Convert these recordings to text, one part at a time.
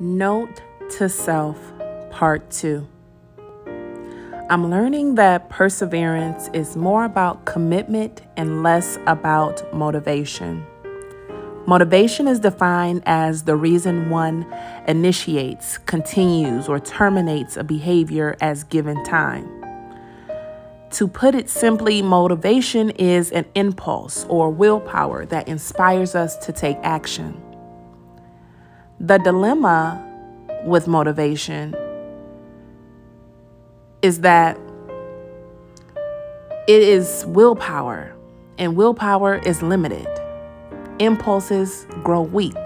Note to Self, Part 2. I'm learning that perseverance is more about commitment and less about motivation. Motivation is defined as the reason one initiates, continues, or terminates a behavior as given time. To put it simply, motivation is an impulse or willpower that inspires us to take action. The dilemma with motivation is that it is willpower, and willpower is limited. Impulses grow weak.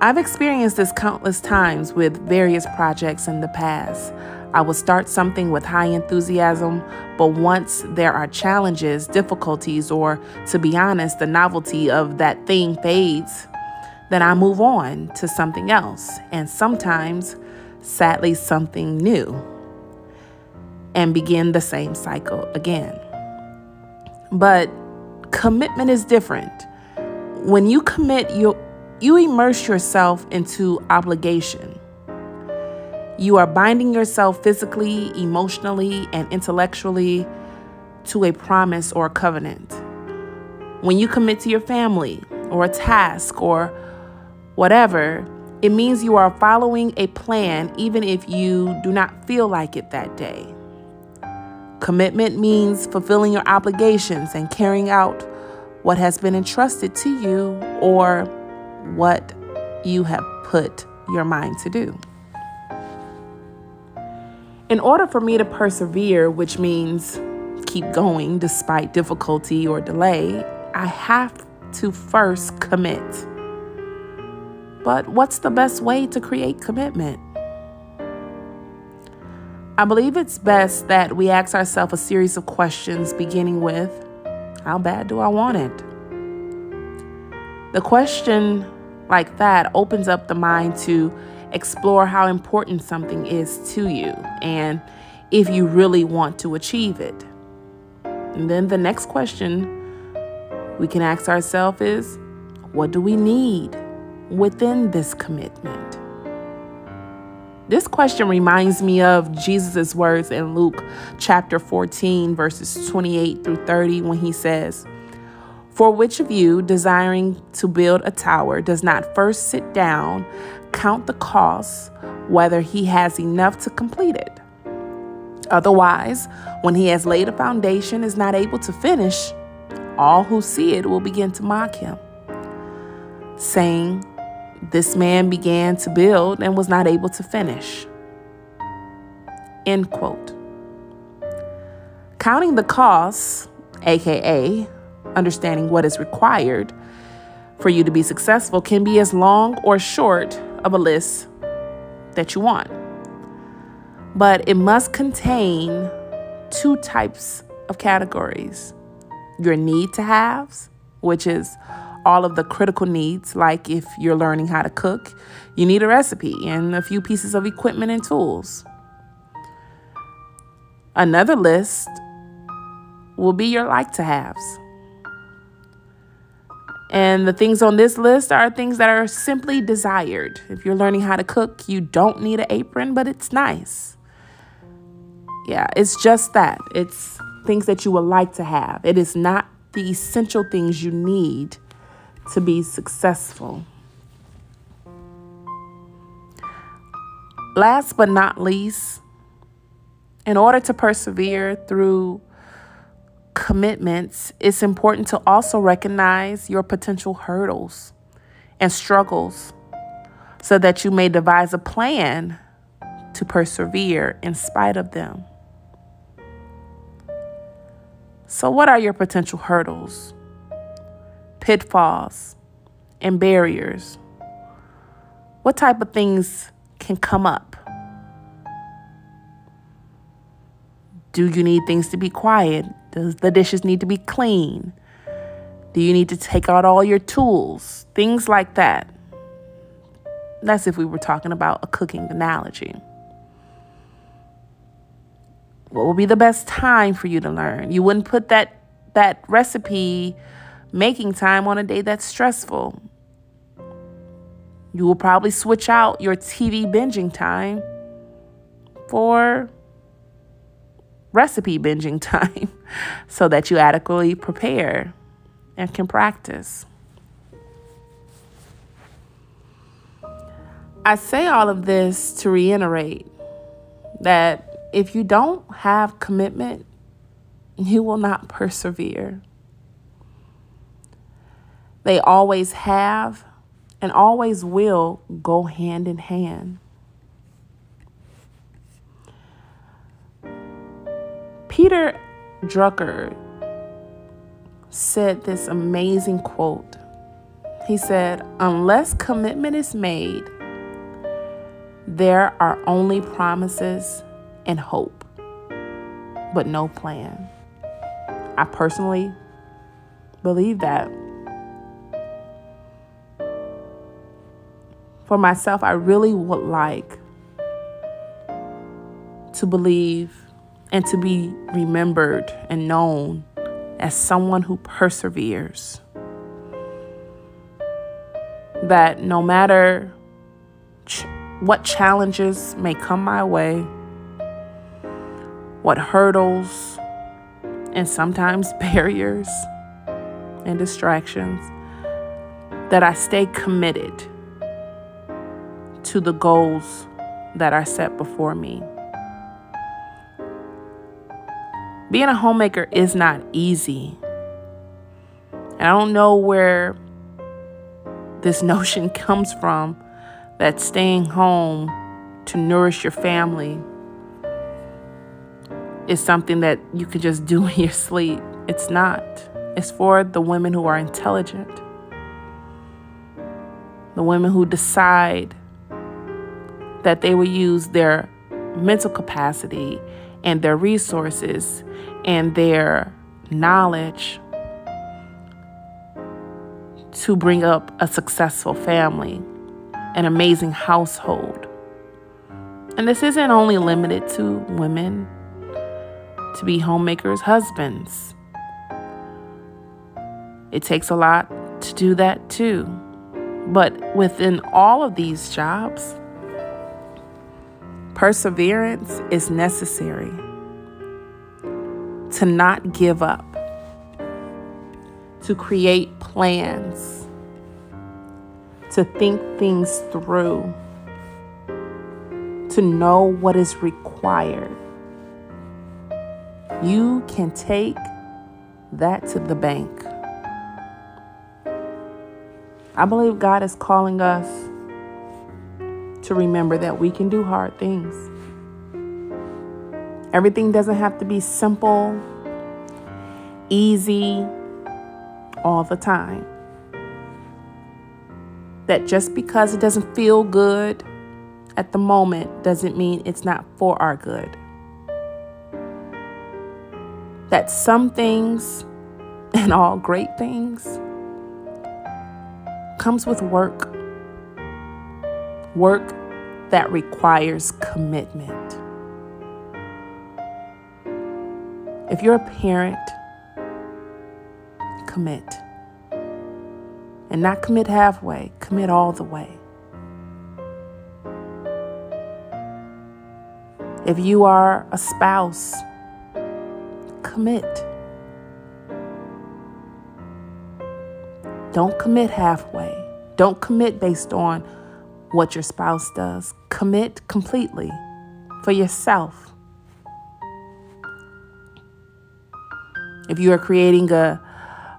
I've experienced this countless times with various projects in the past. I will start something with high enthusiasm, but once there are challenges, difficulties, or to be honest, the novelty of that thing fades, then I move on to something else, and sometimes, sadly, something new, and begin the same cycle again. But commitment is different. When you commit, you, you immerse yourself into obligation. You are binding yourself physically, emotionally, and intellectually to a promise or a covenant. When you commit to your family or a task or whatever, it means you are following a plan even if you do not feel like it that day. Commitment means fulfilling your obligations and carrying out what has been entrusted to you or what you have put your mind to do. In order for me to persevere, which means keep going despite difficulty or delay, I have to first commit. But what's the best way to create commitment? I believe it's best that we ask ourselves a series of questions beginning with How bad do I want it? The question like that opens up the mind to explore how important something is to you and if you really want to achieve it. And then the next question we can ask ourselves is What do we need? Within this commitment? This question reminds me of Jesus' words in Luke chapter 14, verses 28 through 30, when he says, For which of you, desiring to build a tower, does not first sit down, count the costs, whether he has enough to complete it? Otherwise, when he has laid a foundation, is not able to finish, all who see it will begin to mock him, saying, this man began to build and was not able to finish. End quote. Counting the costs, aka understanding what is required for you to be successful, can be as long or short of a list that you want. But it must contain two types of categories your need to haves, which is all of the critical needs, like if you're learning how to cook, you need a recipe and a few pieces of equipment and tools. Another list will be your like to haves. And the things on this list are things that are simply desired. If you're learning how to cook, you don't need an apron, but it's nice. Yeah, it's just that. It's things that you would like to have. It is not the essential things you need to be successful. Last but not least, in order to persevere through commitments, it's important to also recognize your potential hurdles and struggles so that you may devise a plan to persevere in spite of them. So, what are your potential hurdles? Pitfalls, and barriers? What type of things can come up? Do you need things to be quiet? Does the dishes need to be clean? Do you need to take out all your tools? Things like that. That's if we were talking about a cooking analogy. What will be the best time for you to learn? You wouldn't put that that recipe making time on a day that's stressful. You will probably switch out your TV binging time for recipe binging time so that you adequately prepare and can practice. I say all of this to reiterate that if you don't have commitment, you will not persevere. They always have and always will go hand in hand. Peter Drucker said this amazing quote. He said, Unless commitment is made, there are only promises and hope, but no plan. I personally believe that. For myself, I really would like to believe and to be remembered and known as someone who perseveres. That no matter ch- what challenges may come my way, what hurdles and sometimes barriers and distractions, that I stay committed to the goals that are set before me. Being a homemaker is not easy. And I don't know where this notion comes from that staying home to nourish your family is something that you can just do in your sleep. It's not. It's for the women who are intelligent, the women who decide that they will use their mental capacity and their resources and their knowledge to bring up a successful family an amazing household. And this isn't only limited to women to be homemakers' husbands. It takes a lot to do that too. But within all of these jobs, perseverance is necessary to not give up, to create plans to think things through, to know what is required. You can take that to the bank. I believe God is calling us to remember that we can do hard things. Everything doesn't have to be simple, easy, all the time that just because it doesn't feel good at the moment doesn't mean it's not for our good. That some things and all great things comes with work. Work that requires commitment. If you're a parent, commit and not commit halfway, commit all the way. If you are a spouse, commit. Don't commit halfway. Don't commit based on what your spouse does. Commit completely for yourself. If you are creating a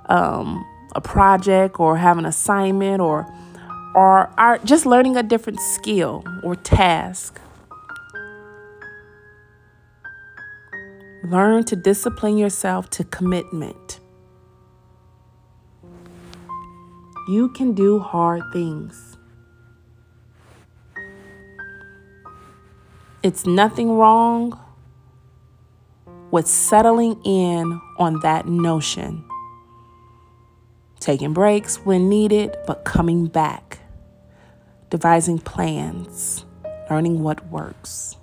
um, a project or have an assignment or or are just learning a different skill or task. Learn to discipline yourself to commitment. You can do hard things. It's nothing wrong with settling in on that notion taking breaks when needed, but coming back, devising plans, learning what works.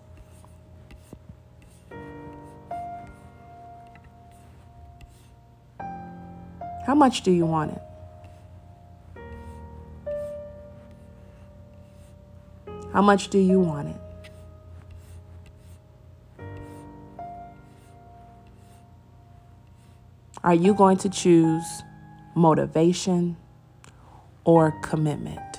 How much do you want it? How much do you want it? Are you going to choose motivation or commitment?